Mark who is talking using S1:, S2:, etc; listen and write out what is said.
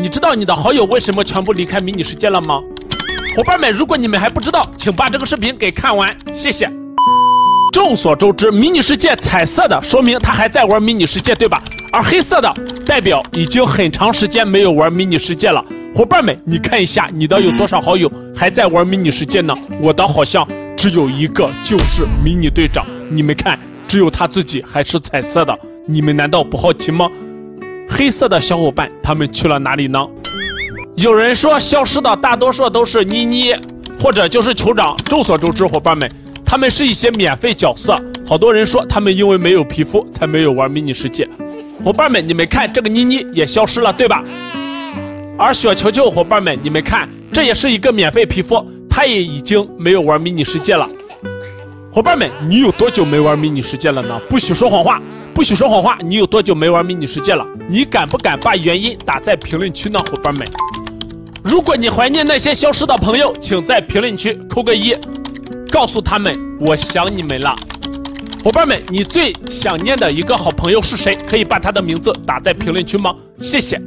S1: 你知道你的好友为什么全部离开迷你世界了吗？伙伴们，如果你们还不知道，请把这个视频给看完，谢谢。众所周知，迷你世界彩色的说明他还在玩迷你世界，对吧？而黑色的代表已经很长时间没有玩迷你世界了。伙伴们，你看一下你的有多少好友还在玩迷你世界呢？我的好像只有一个，就是迷你队长。你们看，只有他自己还是彩色的，你们难道不好奇吗？黑色的小伙伴他们去了哪里呢？有人说消失的大多数都是妮妮，或者就是酋长。众所周知，伙伴们，他们是一些免费角色。好多人说他们因为没有皮肤才没有玩迷你世界。伙伴们，你们看这个妮妮也消失了，对吧？而雪球球伙伴们，你们看，这也是一个免费皮肤，他也已经没有玩迷你世界了。伙伴们，你有多久没玩迷你世界了呢？不许说谎话，不许说谎话！你有多久没玩迷你世界了？你敢不敢把原因打在评论区呢？伙伴们，如果你怀念那些消失的朋友，请在评论区扣个一，告诉他们我想你们了。伙伴们，你最想念的一个好朋友是谁？可以把他的名字打在评论区吗？谢谢。